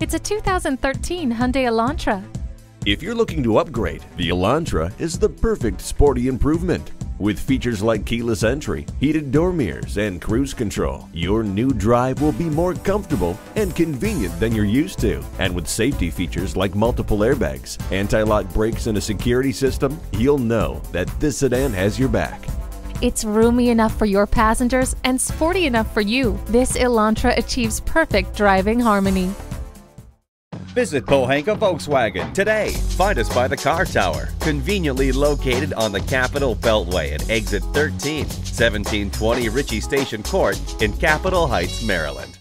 It's a 2013 Hyundai Elantra. If you're looking to upgrade, the Elantra is the perfect sporty improvement. With features like keyless entry, heated door mirrors, and cruise control, your new drive will be more comfortable and convenient than you're used to. And with safety features like multiple airbags, anti-lock brakes, and a security system, you'll know that this sedan has your back. It's roomy enough for your passengers and sporty enough for you. This Elantra achieves perfect driving harmony. Visit Pohanka Volkswagen today. Find us by the car tower, conveniently located on the Capitol Beltway at exit 13, 1720 Ritchie Station Court in Capitol Heights, Maryland.